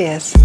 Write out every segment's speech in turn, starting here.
ideas?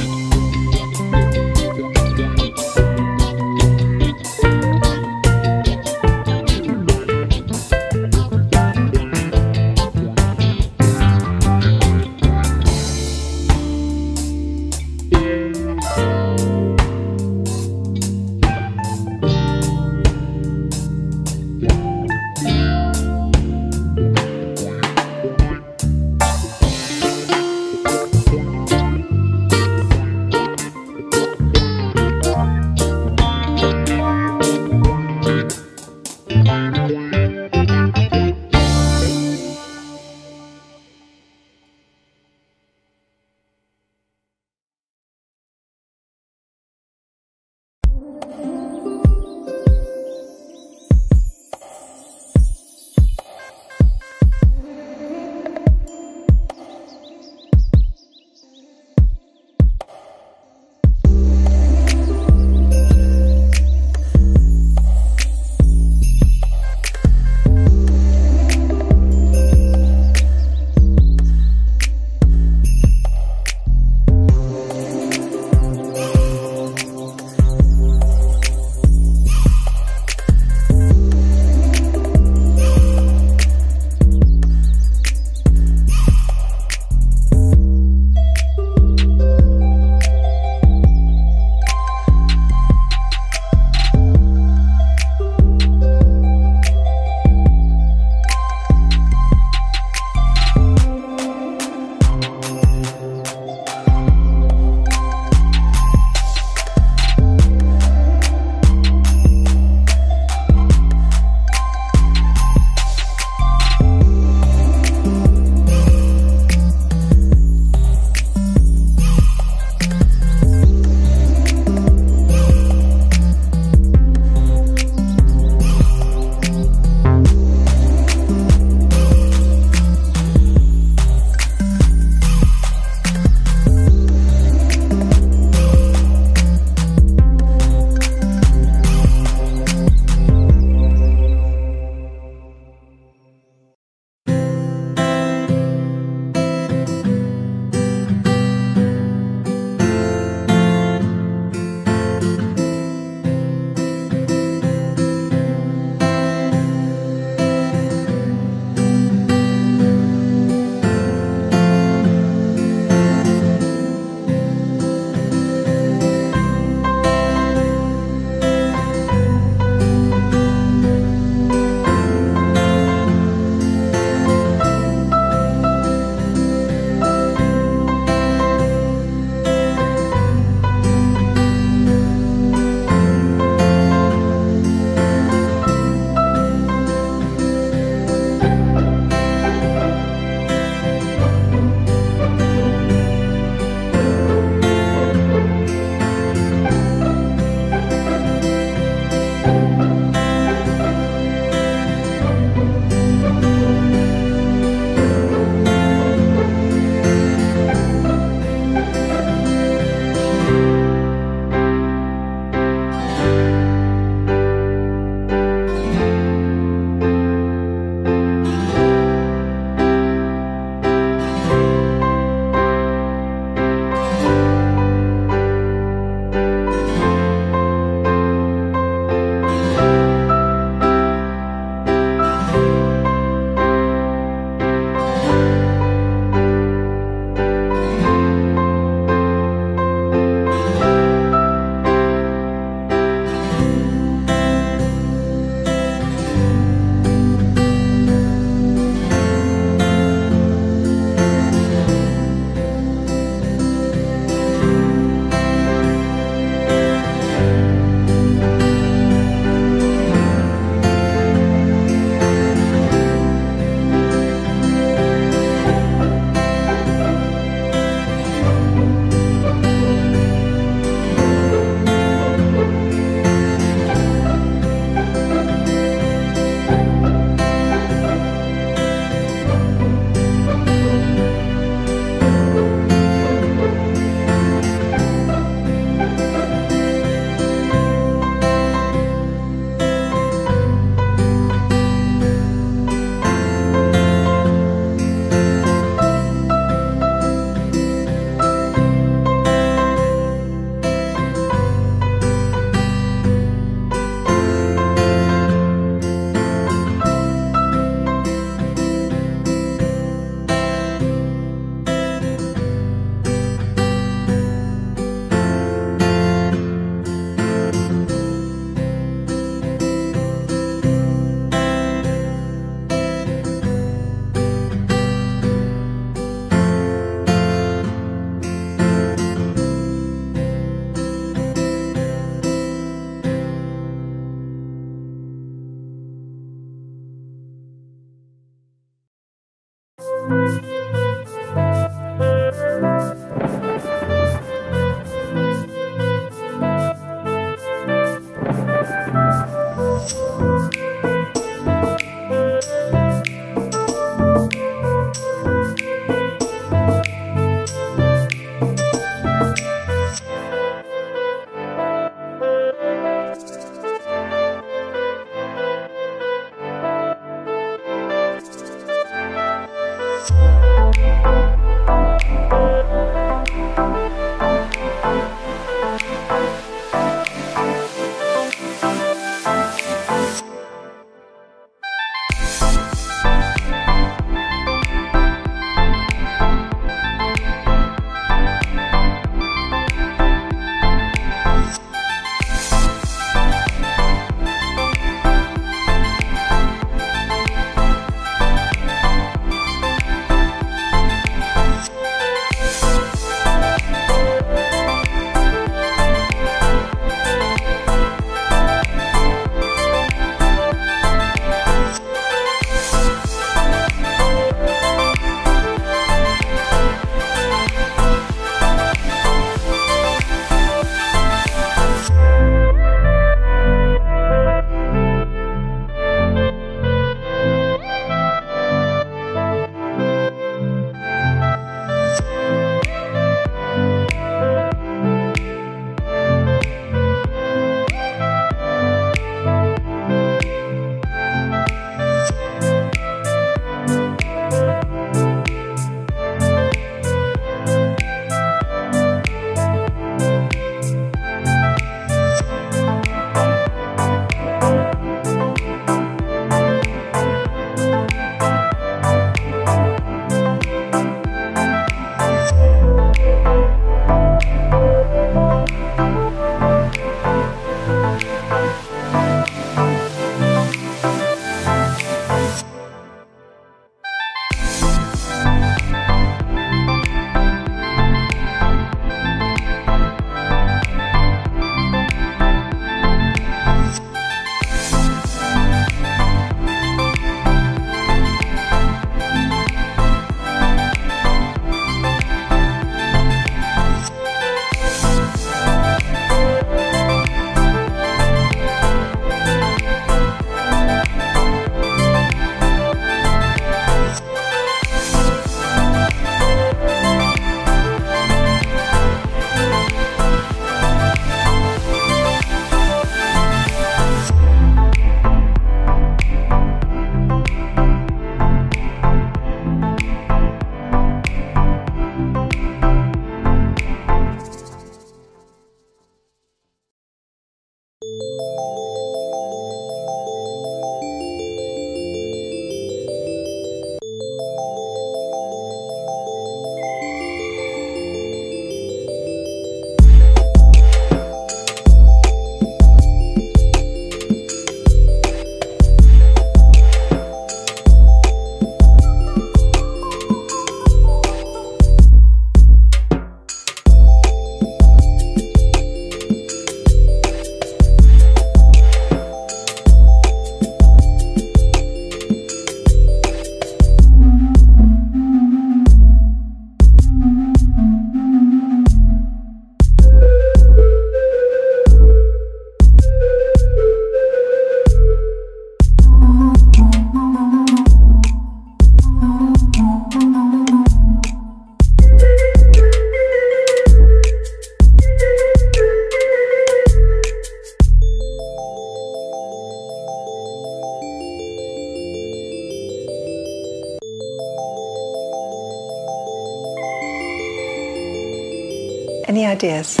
Ideas.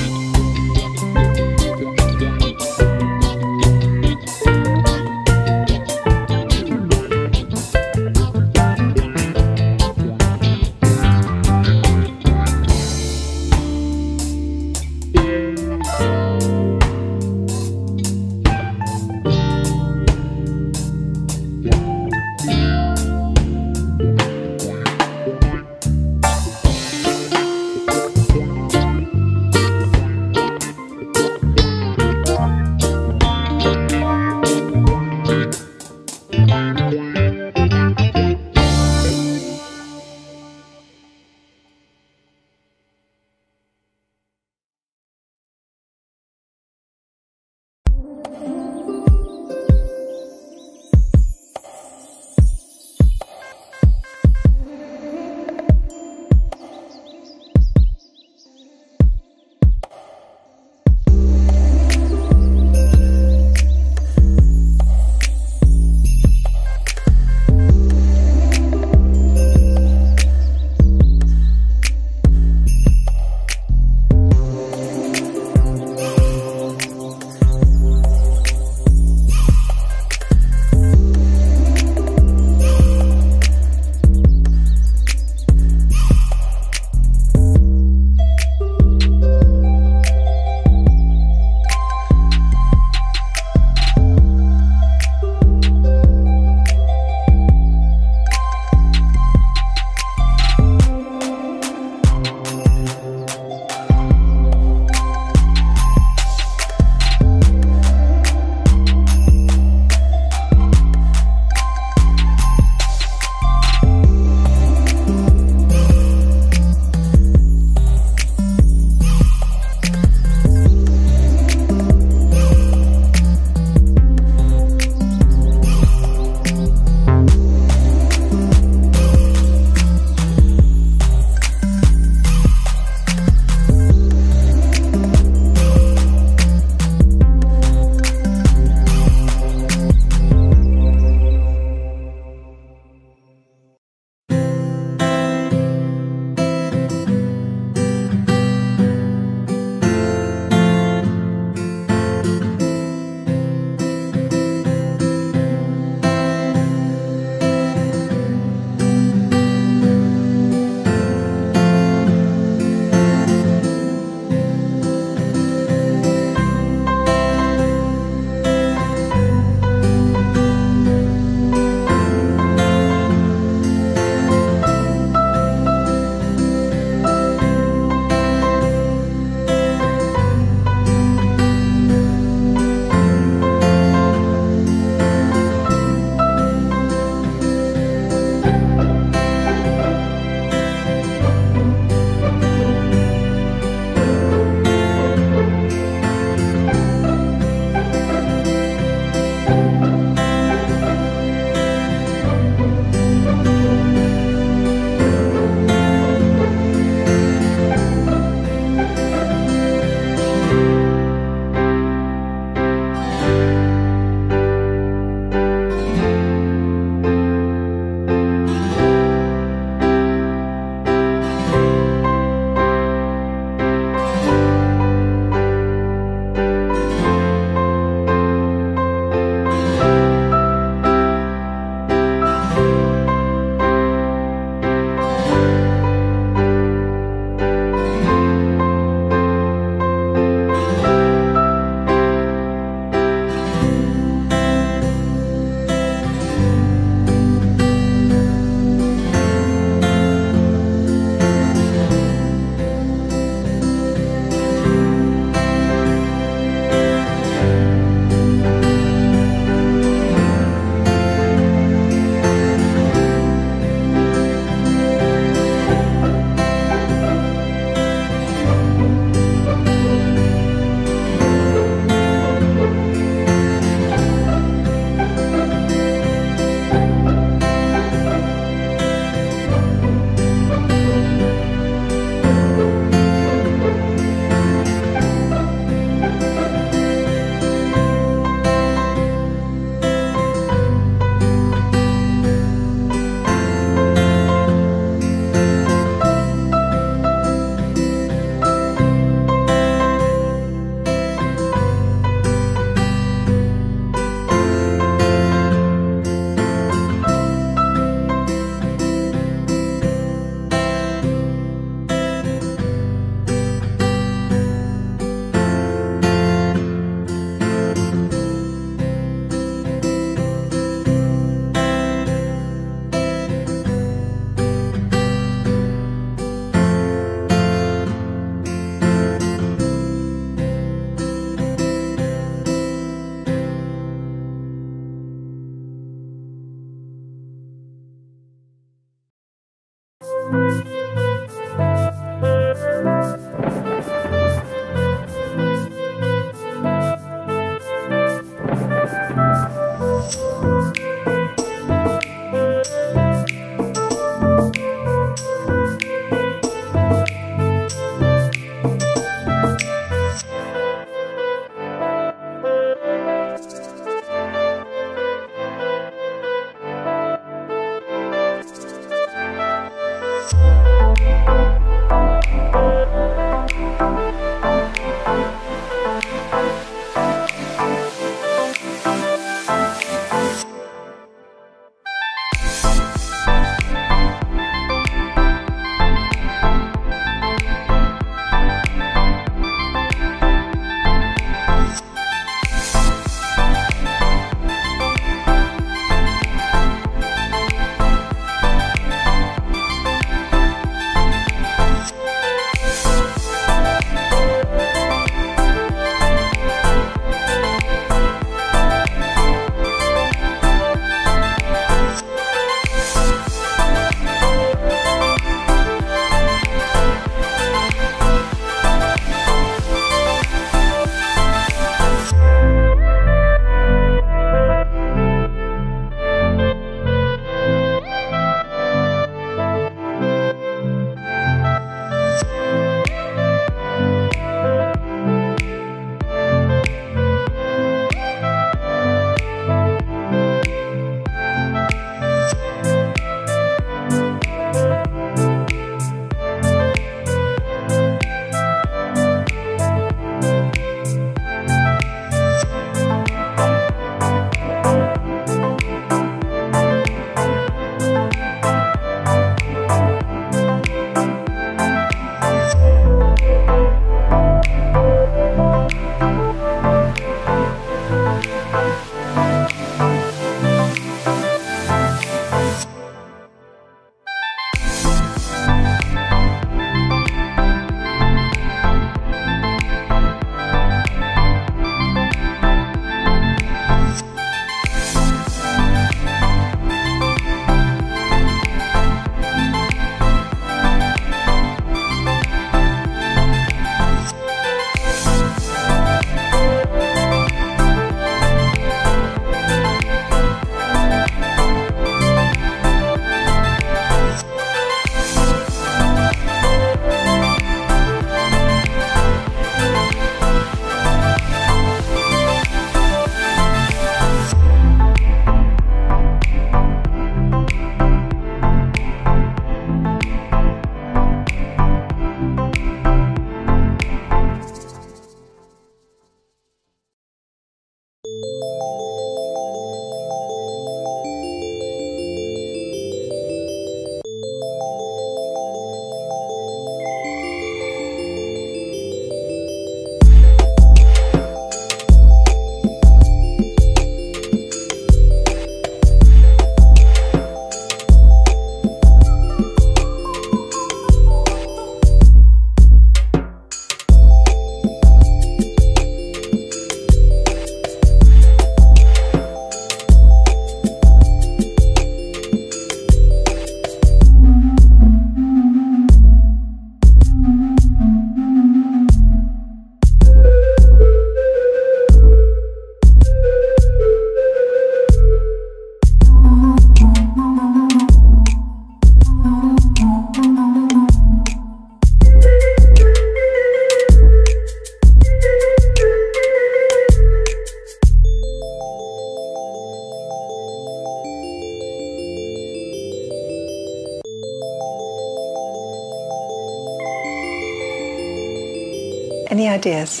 Ideas?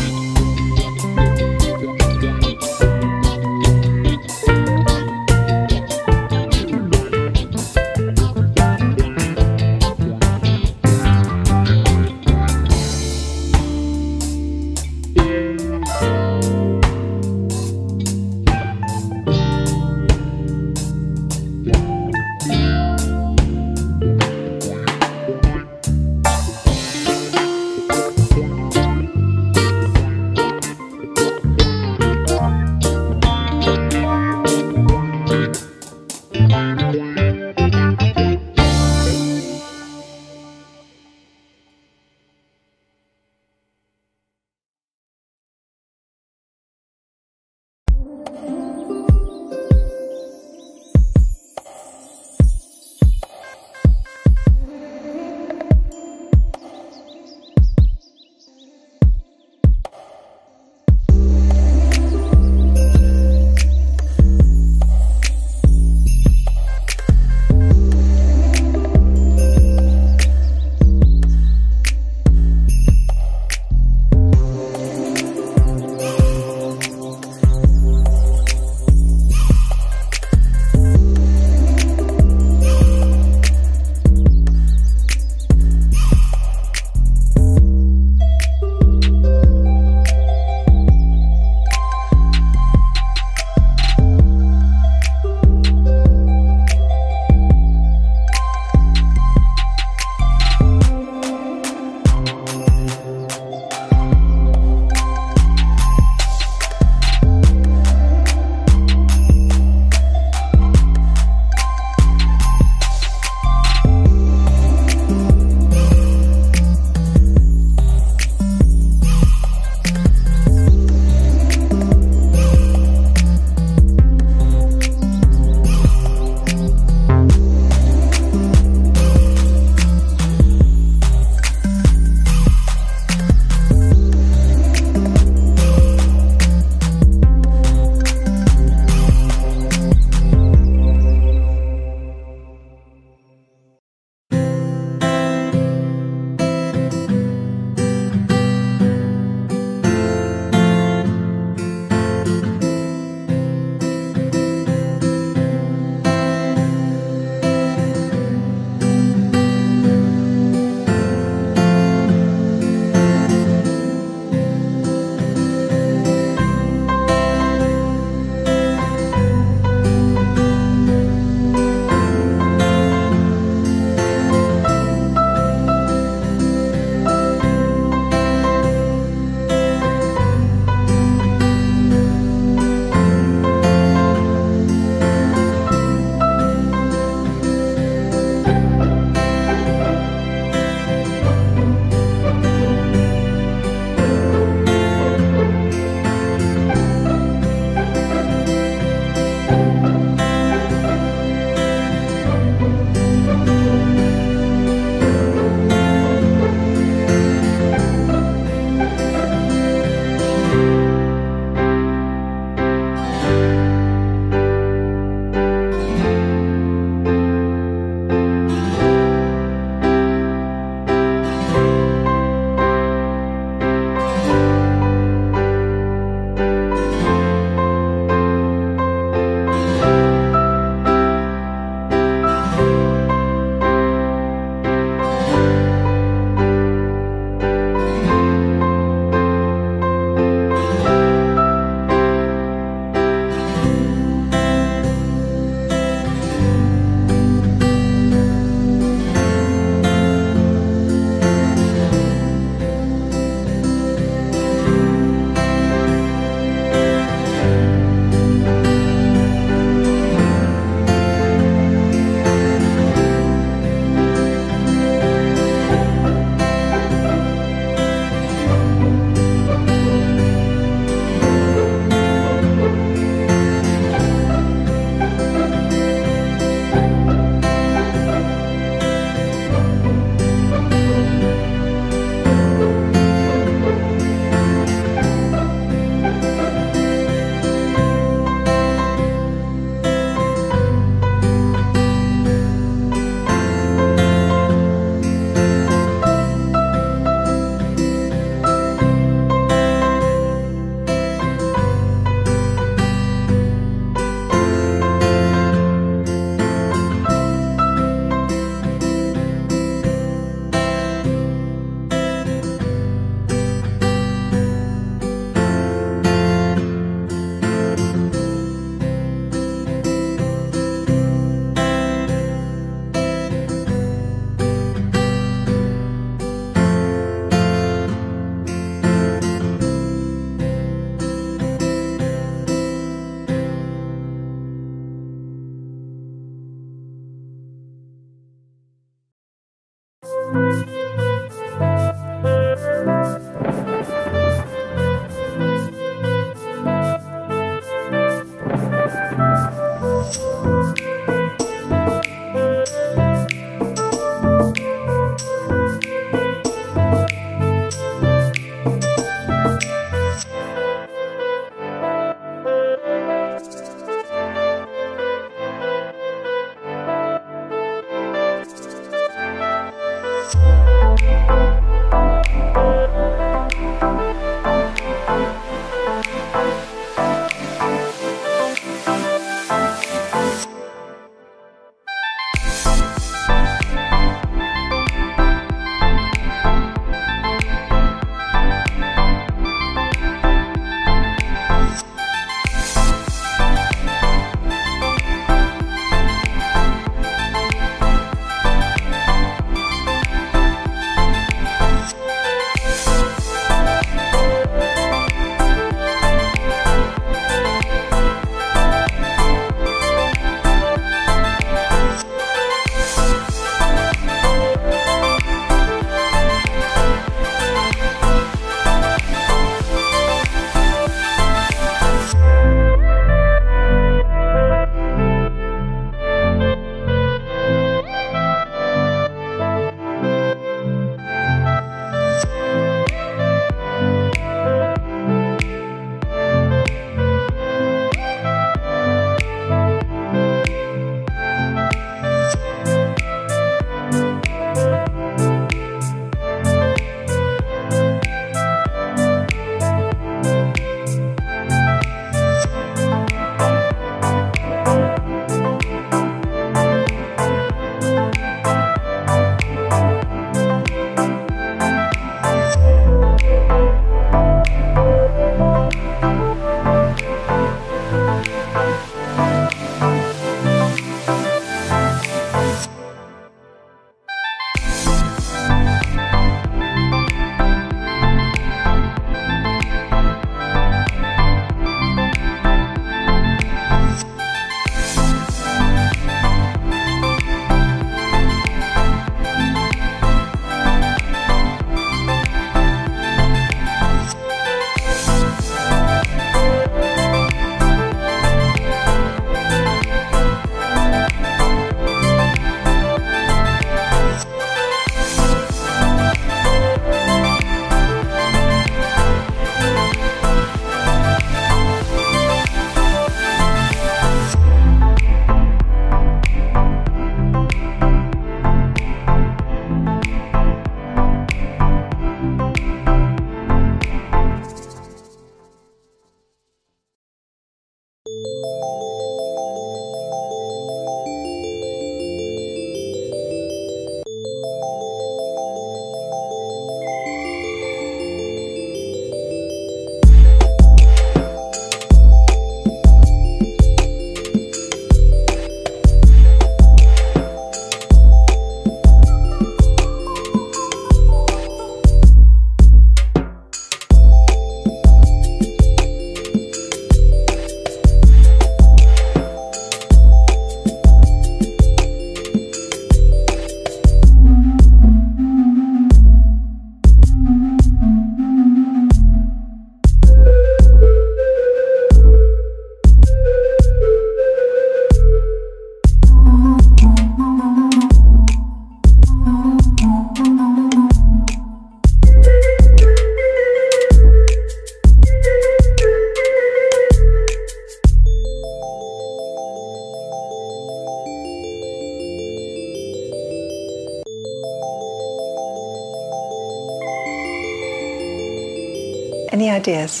Ideas?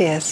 Ideas?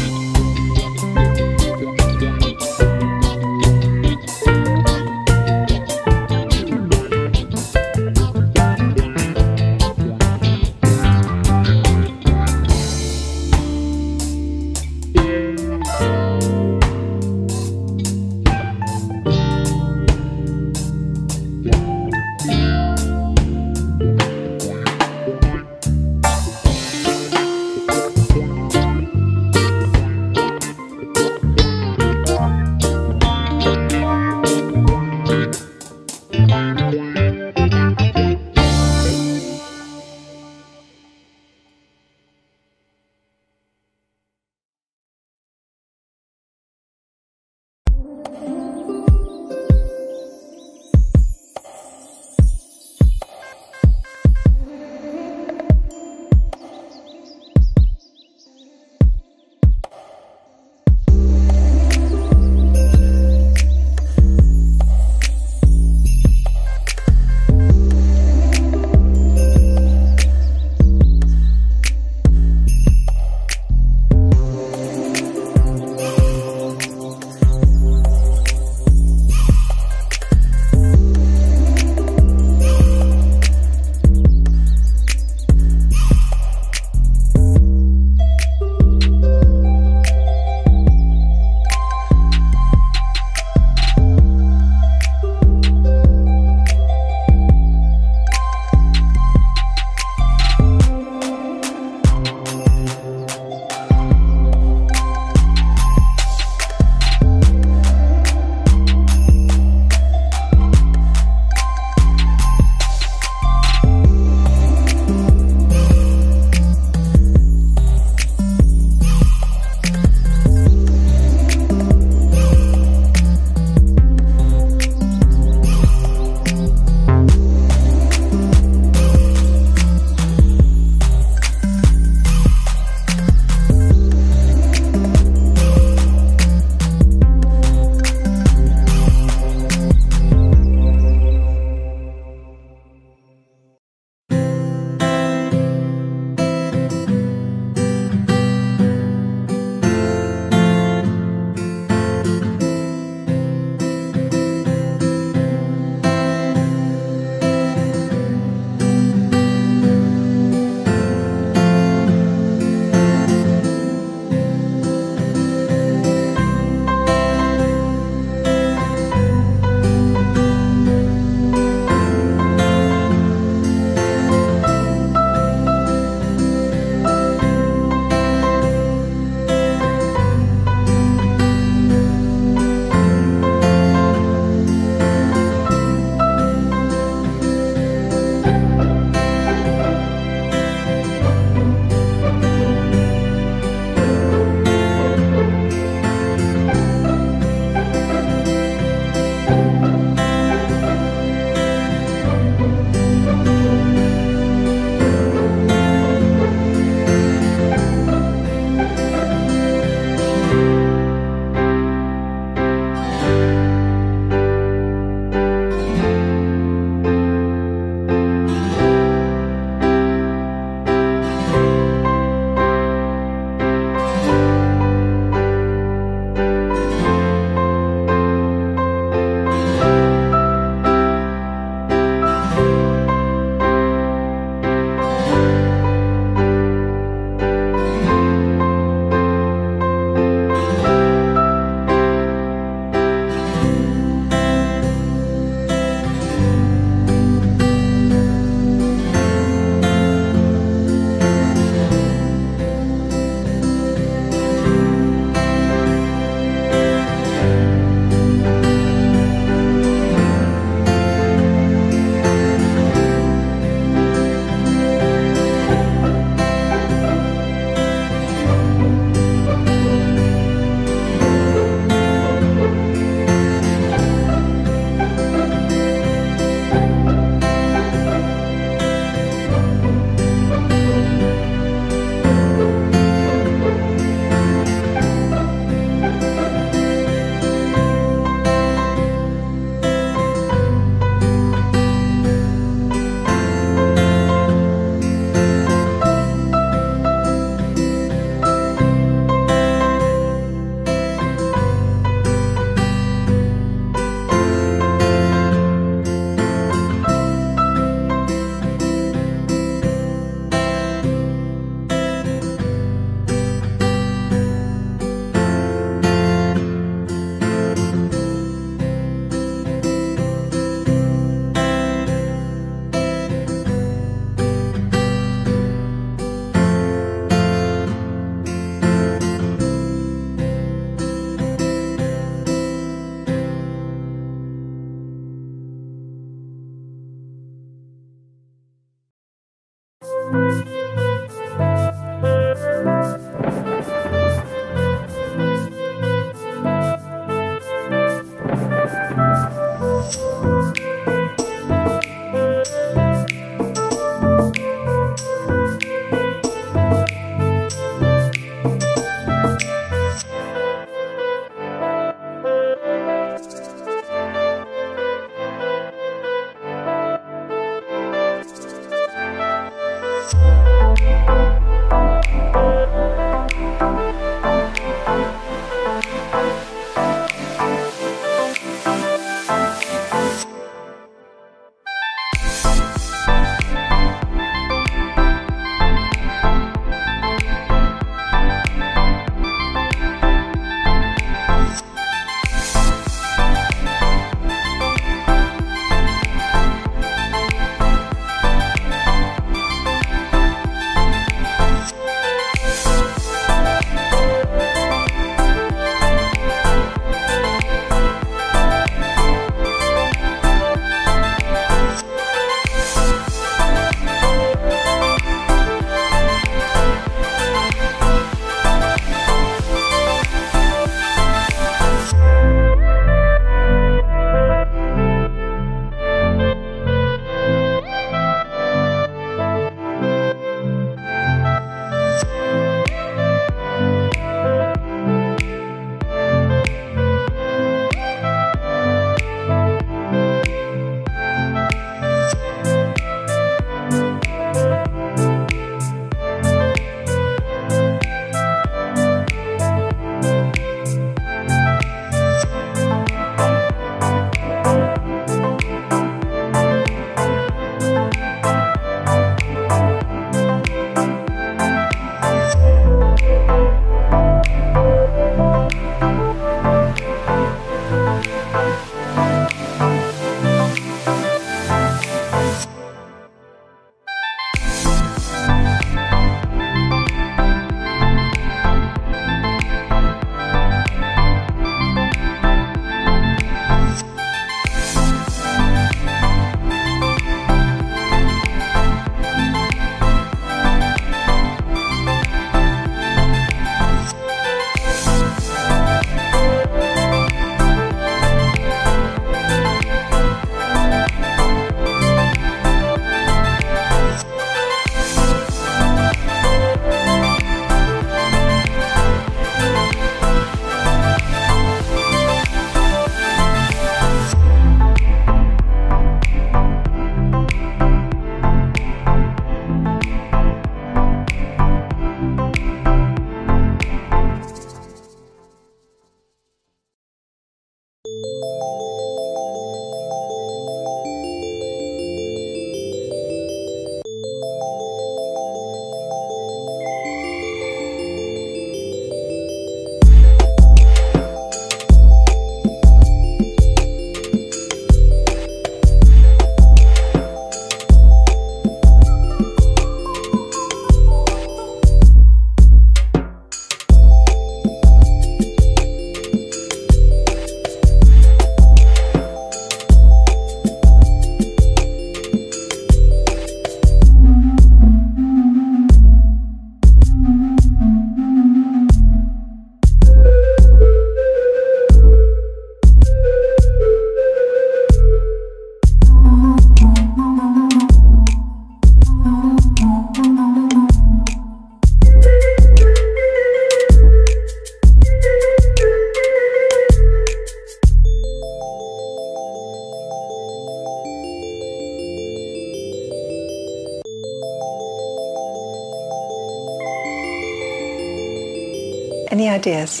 Ideas?